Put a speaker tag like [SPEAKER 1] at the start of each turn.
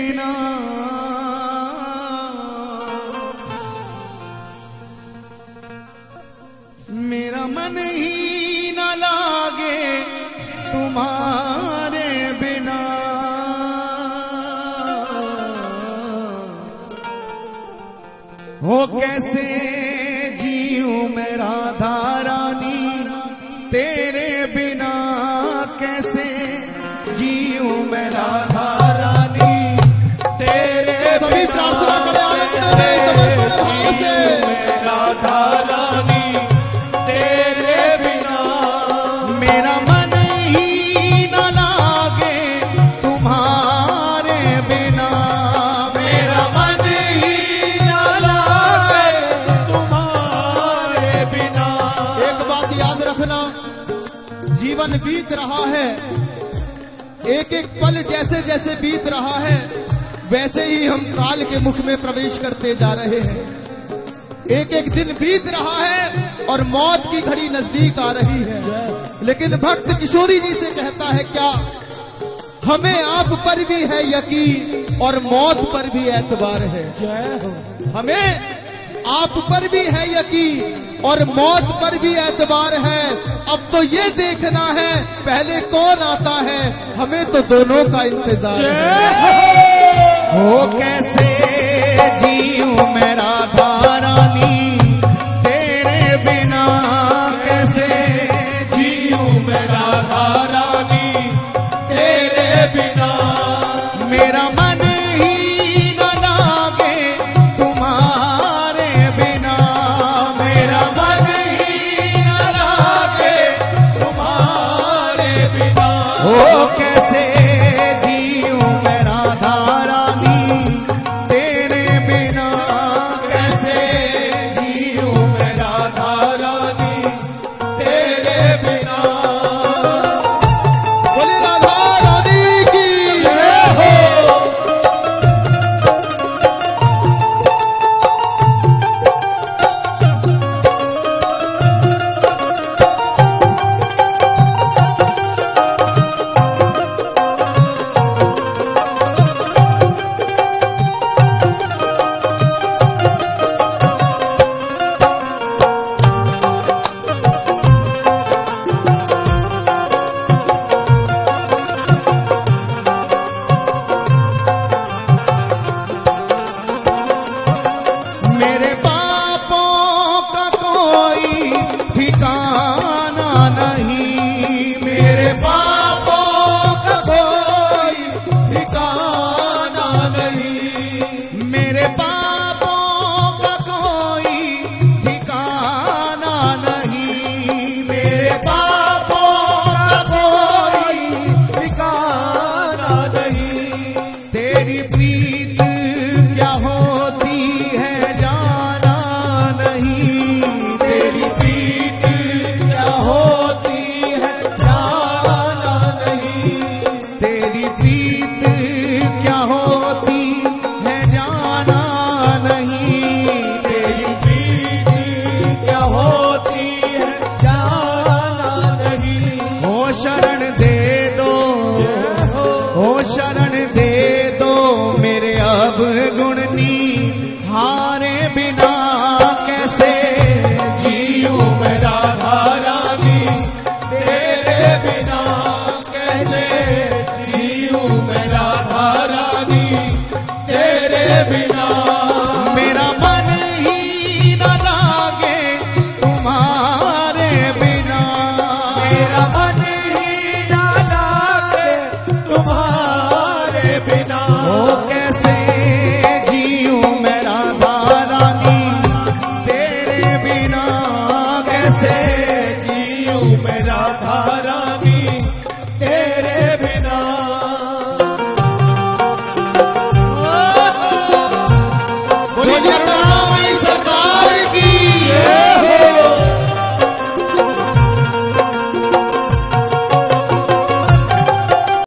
[SPEAKER 1] जीना मेरा मन ही न लागे तुम्हारे बिना। हो कैसे जीऊ मेरा राधा रानी तेरे बिना? कैसे जीऊ मैं राधा
[SPEAKER 2] जीवन बीत रहा है। एक एक पल जैसे जैसे बीत रहा है। वैसे ही हम काल के मुख में प्रवेश करते जा रहे हैं। एक एक दिन बीत रहा है और मौत की घड़ी नज़दीक आ रही है। लेकिन भक्त किशोरी जी से कहता है, क्या हमें आप पर भी है यकीन और मौत पर भी एतबार है? हमें आप पर भी है यकीन और मौत पर भी एतबार है। अब तो ये देखना है, पहले कौन आता है? हमें तो दोनों का इंतज़ार है!
[SPEAKER 1] हो कैसे जीऊं मैं राधा ஞான बिना कैसे जीऊ
[SPEAKER 3] मैं राधा तेरे बिना कैसे जीऊ मैं राधा रानी? तेरे बिना
[SPEAKER 1] मेरा मन ही न लागे तुम्हारा